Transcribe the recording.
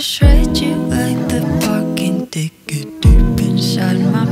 just shred you like the parking ticket deep inside my